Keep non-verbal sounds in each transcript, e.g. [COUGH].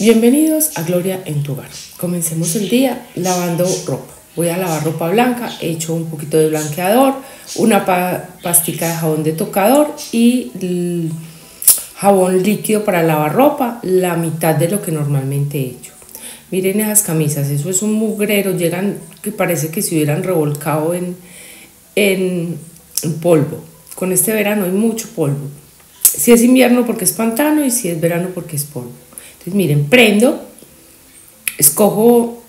Bienvenidos a Gloria en tu hogar. Comencemos el día lavando ropa. Voy a lavar ropa blanca, he hecho un poquito de blanqueador, una pastica de jabón de tocador y jabón líquido para lavar ropa, la mitad de lo que normalmente he hecho. Miren esas camisas, eso es un mugrero, llegan que parece que se hubieran revolcado en, en polvo. Con este verano hay mucho polvo. Si es invierno porque es pantano y si es verano porque es polvo. Entonces, miren, prendo, escojo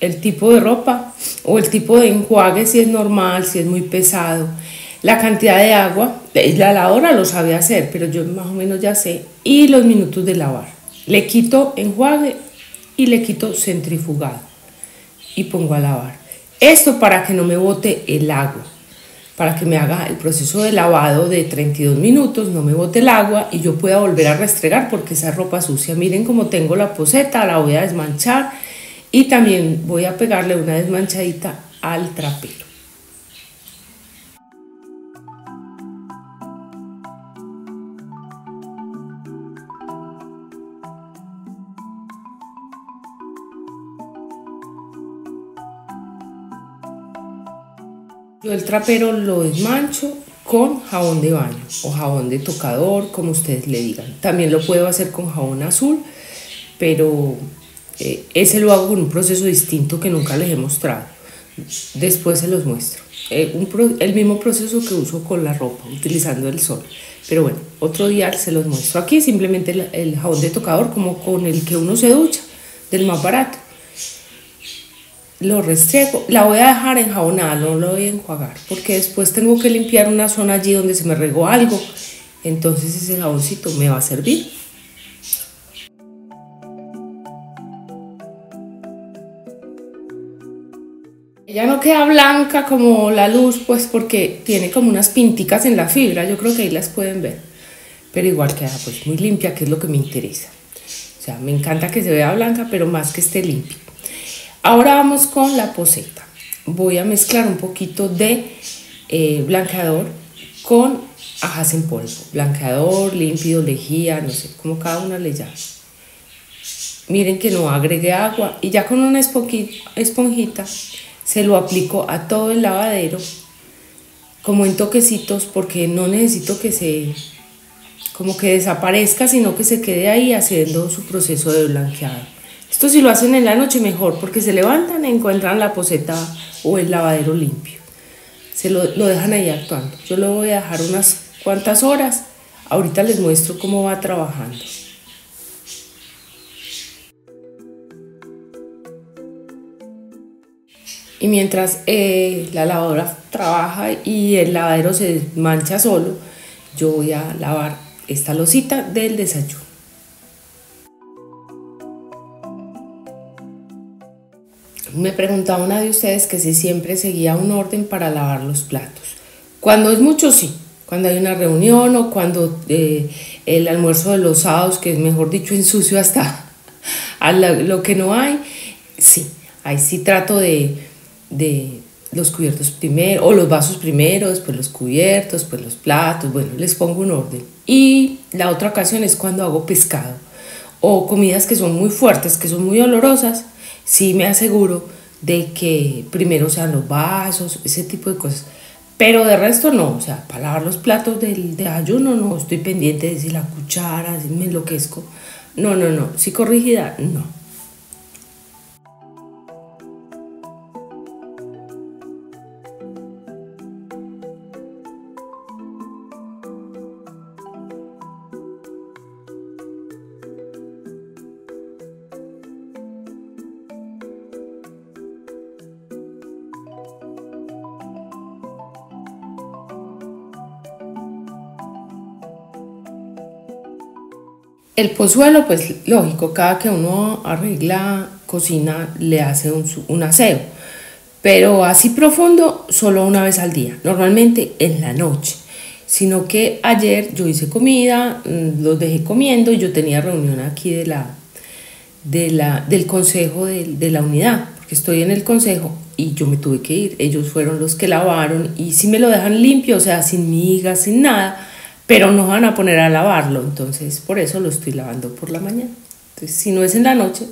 el tipo de ropa o el tipo de enjuague, si es normal, si es muy pesado, la cantidad de agua, la lavadora lo sabe hacer, pero yo más o menos ya sé, y los minutos de lavar. Le quito enjuague y le quito centrifugado y pongo a lavar. Esto para que no me bote el agua para que me haga el proceso de lavado de 32 minutos, no me bote el agua y yo pueda volver a restregar porque esa ropa sucia. Miren cómo tengo la poseta, la voy a desmanchar y también voy a pegarle una desmanchadita al trapero. Yo el trapero lo desmancho con jabón de baño o jabón de tocador, como ustedes le digan. También lo puedo hacer con jabón azul, pero eh, ese lo hago con un proceso distinto que nunca les he mostrado. Después se los muestro. Eh, el mismo proceso que uso con la ropa, utilizando el sol. Pero bueno, otro día se los muestro. Aquí simplemente el, el jabón de tocador, como con el que uno se ducha, del más barato lo restrego, la voy a dejar enjabonada, no lo voy a enjuagar, porque después tengo que limpiar una zona allí donde se me regó algo, entonces ese jaboncito me va a servir. Ella no queda blanca como la luz, pues porque tiene como unas pinticas en la fibra, yo creo que ahí las pueden ver, pero igual queda pues muy limpia, que es lo que me interesa. O sea, me encanta que se vea blanca, pero más que esté limpia. Ahora vamos con la poseta. Voy a mezclar un poquito de eh, blanqueador con ajas en polvo. Blanqueador, límpido, lejía, no sé, como cada una le llama. Miren que no agregue agua y ya con una esponjita se lo aplico a todo el lavadero como en toquecitos porque no necesito que se como que desaparezca sino que se quede ahí haciendo su proceso de blanqueado. Esto si lo hacen en la noche mejor, porque se levantan y encuentran la poseta o el lavadero limpio. Se lo, dejan ahí actuando. Yo lo voy a dejar unas cuantas horas. Ahorita les muestro cómo va trabajando. Y mientras eh, la lavadora trabaja y el lavadero se mancha solo, yo voy a lavar esta losita del desayuno. Me preguntaba una de ustedes que si siempre seguía un orden para lavar los platos. Cuando es mucho, sí. Cuando hay una reunión o cuando eh, el almuerzo de los sábados, que es mejor dicho ensucio hasta [LAUGHS] a lo que no hay, sí. Ahí sí trato de, de los cubiertos primero, o los vasos primero, después los cubiertos, después los platos, bueno, les pongo un orden. Y la otra ocasión es cuando hago pescado o comidas que son muy fuertes, que son muy olorosas, sí me aseguro de que primero sean los vasos, ese tipo de cosas. Pero de resto no, o sea, para lavar los platos del de ayuno no estoy pendiente de si la cuchara, si me enloquezco. No, no, no, psicorrígida, no. El pozuelo, pues lógico, cada que uno arregla, cocina, le hace un, aseo. Pero así profundo, solo una vez al día, normalmente en la noche. Sino que ayer yo hice comida, mm, los dejé comiendo y yo tenía reunión aquí de la, de la, del consejo de, de la unidad, porque estoy en el consejo y yo me tuve que ir. Ellos fueron los que lavaron y si me lo dejan limpio, o sea, sin migas, sin nada, pero no van a poner a lavarlo, entonces por eso lo estoy lavando por la mañana. Entonces, si no es en la noche,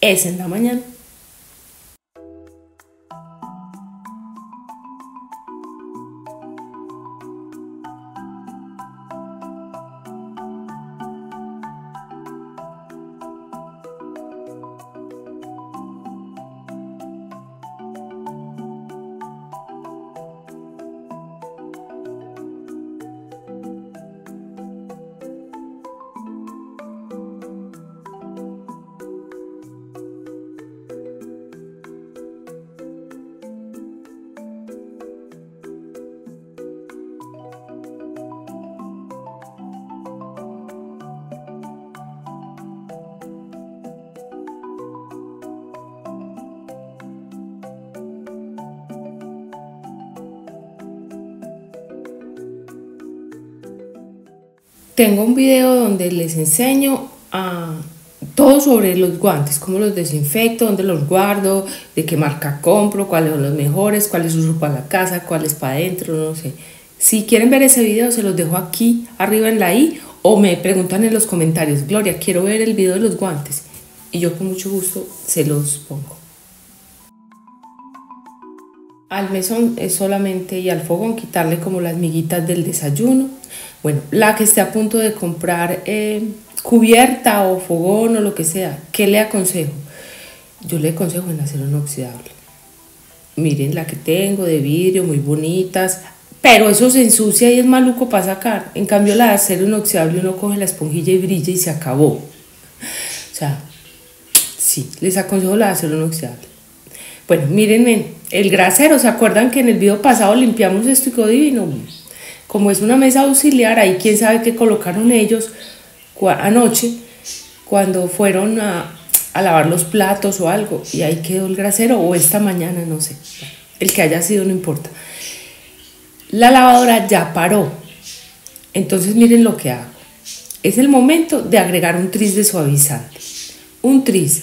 es en la mañana. Tengo un video donde les enseño a todo sobre los guantes, cómo los desinfecto, dónde los guardo, de qué marca compro, cuáles son los mejores, cuáles uso para la casa, cuáles para adentro, no sé. Si quieren ver ese video, se los dejo aquí arriba en la i o me preguntan en los comentarios, Gloria, quiero ver el video de los guantes. Y yo con mucho gusto se los pongo. Al mesón es solamente y al fogón quitarle como las miguitas del desayuno bueno, la que esté a punto de comprar eh, cubierta o fogón o lo que sea, ¿qué le aconsejo? Yo le aconsejo en acero inoxidable. Miren la que tengo de vidrio, muy bonitas, pero eso se ensucia y es maluco para sacar. En cambio, la de acero inoxidable uno coge la esponjilla y brilla y se acabó. O sea, sí, les aconsejo la de acero inoxidable. Bueno, miren el grasero, ¿se acuerdan que en el video pasado limpiamos esto y quedó? Como es una mesa auxiliar, ahí quién sabe qué colocaron ellos anoche cuando fueron a, lavar los platos o algo y ahí quedó el grasero o esta mañana, no sé. El que haya sido no importa. La lavadora ya paró. Entonces miren lo que hago. Es el momento de agregar un tris de suavizante. Un tris.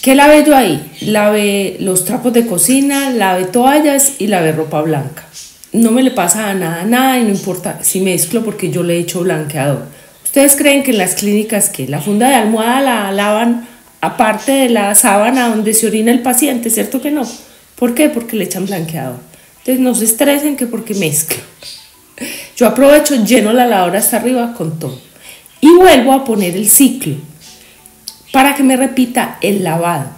¿Qué lave yo ahí? Lave los trapos de cocina, lave toallas y lave ropa blanca no me le pasa a nada, nada y no importa si mezclo porque yo le he hecho blanqueador. ¿Ustedes creen que en las clínicas que la funda de almohada la lavan aparte de la sábana donde se orina el paciente? ¿Cierto que no? ¿Por qué? Porque le echan blanqueador. Entonces no se estresen que porque mezclo. Yo aprovecho, lleno la lavadora hasta arriba con todo. Y vuelvo a poner el ciclo para que me repita el lavado.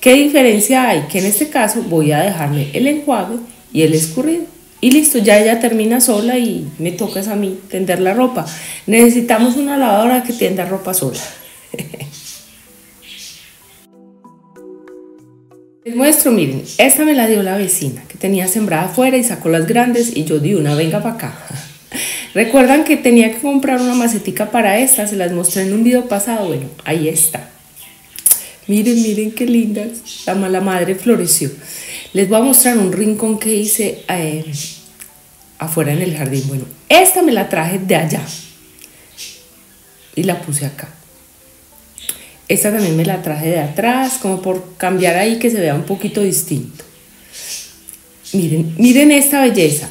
¿Qué diferencia hay? Que en este caso voy a dejarle el enjuague y el escurrido. Y listo, ya ella termina sola y me tocas a mí tender la ropa. Necesitamos una lavadora que tienda ropa sola. [LAUGHS] Les muestro, miren, esta me la dio la vecina que tenía sembrada afuera y sacó las grandes y yo di una, venga para acá. [LAUGHS] Recuerdan que tenía que comprar una macetica para esta, se las mostré en un video pasado, bueno, ahí está. Miren, miren qué lindas, la mala madre floreció. Les voy a mostrar un rincón que hice eh, afuera en el jardín. Bueno, esta me la traje de allá y la puse acá. Esta también me la traje de atrás, como por cambiar ahí que se vea un poquito distinto. Miren, miren esta belleza.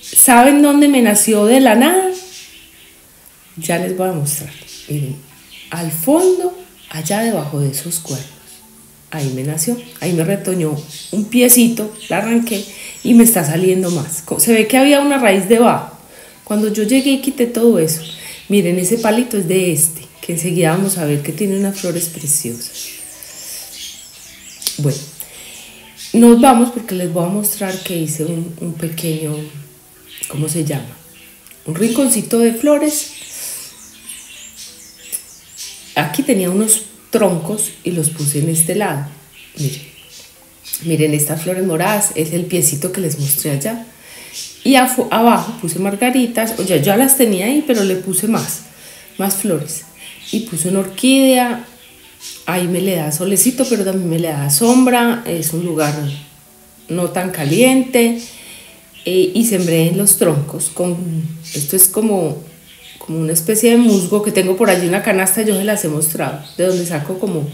¿Saben dónde me nació de la nada? Ya les voy a mostrar. Miren, al fondo, allá debajo de esos cuernos ahí me nació, ahí me retoñó un piecito, la arranqué y me está saliendo más. Se ve que había una raíz debajo. Cuando yo llegué y quité todo eso, miren, ese palito es de este, que enseguida vamos a ver que tiene unas flores preciosas. Bueno, nos vamos porque les voy a mostrar que hice un, un pequeño, ¿cómo se llama? Un rinconcito de flores. Aquí tenía unos troncos y los puse en este lado. Miren, miren estas flores moradas, es el piecito que les mostré allá. Y abajo puse margaritas, o ya, ya las tenía ahí, pero le puse más, más flores. Y puse una orquídea, ahí me le da solecito, pero también me le da sombra, es un lugar no tan caliente. Eh, y sembré en los troncos con, esto es como como una especie de musgo que tengo por allí en la canasta, yo se las he mostrado, de donde saco como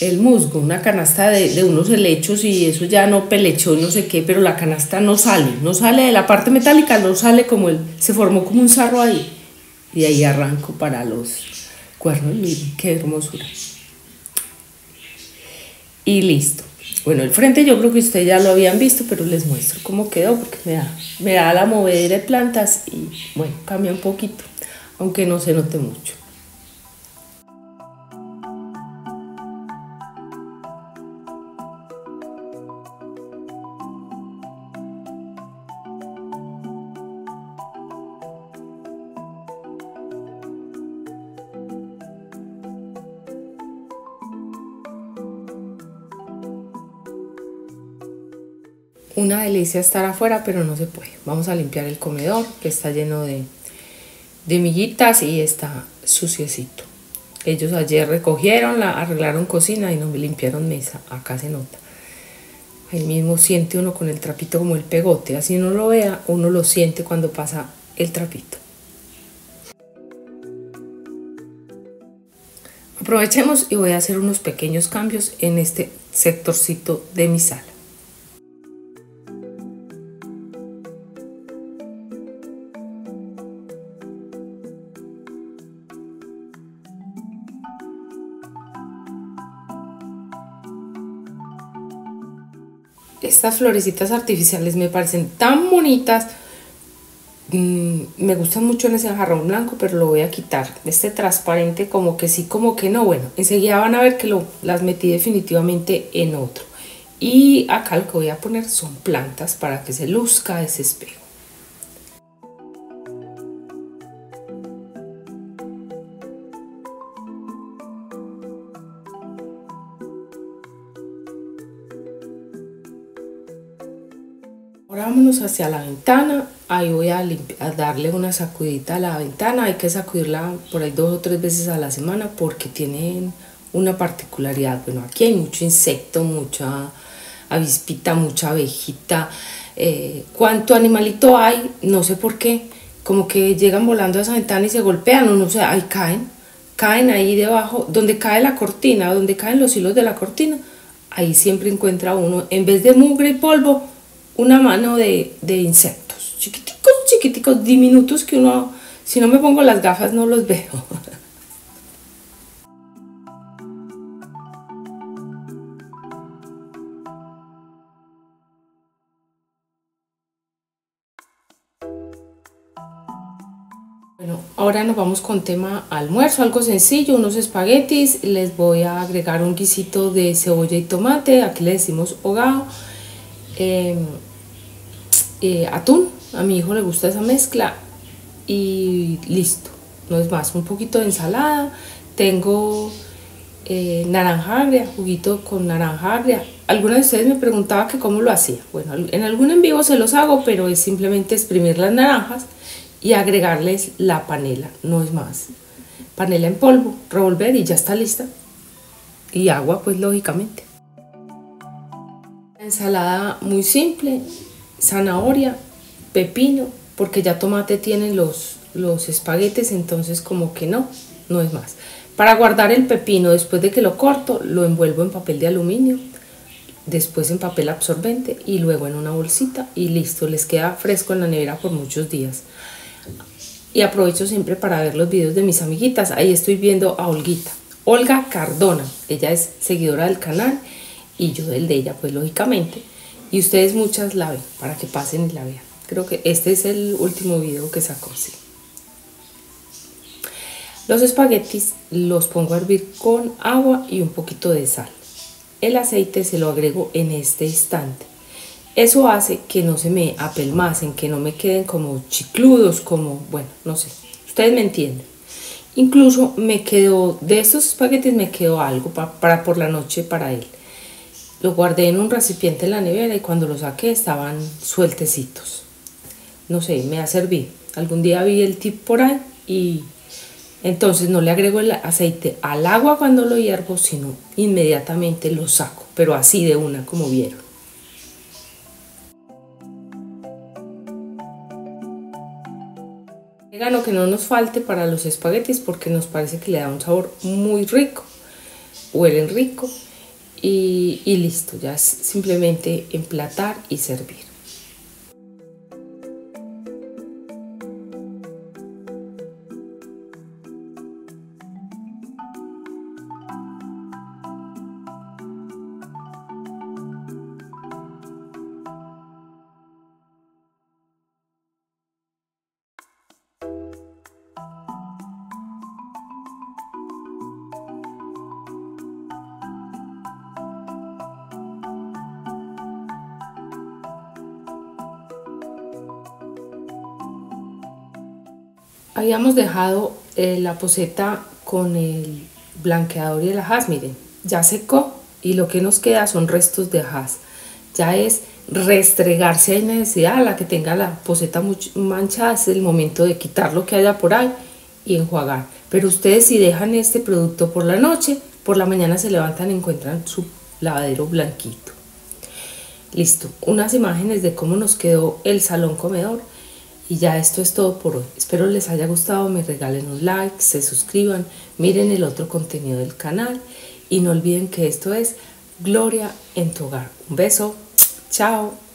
el musgo, una canasta de, de unos helechos y eso ya no pelechó no sé qué, pero la canasta no sale, no sale de la parte metálica, no sale como el, se formó como un sarro ahí y ahí arranco para los cuernos, miren qué hermosura. Y listo. Bueno, el frente yo creo que ustedes ya lo habían visto, pero les muestro cómo quedó porque me da, me da la movedera de plantas y bueno, cambia un poquito, aunque no se note mucho. Una delicia estar afuera, pero no se puede. Vamos a limpiar el comedor, que está lleno de, de miguitas y está suciecito. Ellos ayer recogieron, la, arreglaron cocina y no me limpiaron mesa. Acá se nota. Ahí mismo siente uno con el trapito como el pegote. Así no lo vea, uno lo siente cuando pasa el trapito. Aprovechemos y voy a hacer unos pequeños cambios en este sectorcito de mi sala. Estas florecitas artificiales me parecen tan bonitas. Mm, me gustan mucho en ese jarrón blanco, pero lo voy a quitar. Este transparente como que sí, como que no. Bueno, enseguida van a ver que lo, las metí definitivamente en otro. Y acá lo que voy a poner son plantas para que se luzca ese espejo. Vámonos hacia la ventana. Ahí voy a, darle una sacudita a la ventana. Hay que sacudirla por ahí dos o tres veces a la semana porque tienen una particularidad. Bueno, aquí hay mucho insecto, mucha avispita, mucha abejita. Eh, ¿Cuánto animalito hay? No sé por qué. Como que llegan volando a esa ventana y se golpean o no sé, ahí caen. Caen ahí debajo, donde cae la cortina, donde caen los hilos de la cortina. Ahí siempre encuentra uno, en vez de mugre y polvo, una mano de, insectos, chiquiticos, chiquiticos, diminutos que uno, si no me pongo las gafas no los veo. [LAUGHS] Bueno, ahora nos vamos con tema almuerzo, algo sencillo, unos espaguetis, les voy a agregar un guisito de cebolla y tomate, aquí le decimos hogado, em, eh, atún, a mi hijo le gusta esa mezcla y listo, no es más, un poquito de ensalada, tengo eh, naranja agria, juguito con naranja agria. Alguna de ustedes me preguntaba que cómo lo hacía. Bueno, en algún en vivo se los hago, pero es simplemente exprimir las naranjas y agregarles la panela, no es más. Panela en polvo, revolver y ya está lista. Y agua, pues lógicamente. Ensalada muy simple, zanahoria, pepino, porque ya tomate tienen los, los espaguetes, entonces como que no, no es más. Para guardar el pepino, después de que lo corto, lo envuelvo en papel de aluminio, después en papel absorbente y luego en una bolsita y listo, les queda fresco en la nevera por muchos días. Y aprovecho siempre para ver los videos de mis amiguitas. Ahí estoy viendo a Olguita. Olga Cardona, ella es seguidora del canal y yo del de ella, pues lógicamente. Y ustedes muchas la ven, para que pasen y la vean. Creo que este es el último video que sacó, sí. Los espaguetis los pongo a hervir con agua y un poquito de sal. El aceite se lo agrego en este instante. Eso hace que no se me apelmacen, que no me queden como chicludos, como, bueno, no sé. Ustedes me entienden. Incluso me quedó, de estos espaguetis me quedó algo para por la noche para él. Lo guardé en un recipiente en la nevera y cuando lo saqué estaban sueltecitos. No sé, me ha servido. Algún día vi el tip por ahí y entonces no le agrego el aceite al agua cuando lo hiervo, sino inmediatamente lo saco, pero así de una, como vieron. Orégano que no nos falte para los espaguetis porque nos parece que le da un sabor muy rico. Huelen rico y, listo, ya es simplemente emplatar y servir. Habíamos dejado eh, la poseta con el blanqueador y el ajaz, miren, ya secó y lo que nos queda son restos de ajaz. Ya es restregarse hay necesidad, la que tenga la poseta manchada es el momento de quitar lo que haya por ahí y enjuagar. Pero ustedes si dejan este producto por la noche, por la mañana se levantan y encuentran su lavadero blanquito. Listo, unas imágenes de cómo nos quedó el salón comedor. Y ya esto es todo por hoy. Espero les haya gustado, me regalen un like, se suscriban, miren el otro contenido del canal y no olviden que esto es Gloria en tu hogar. Un beso, chao.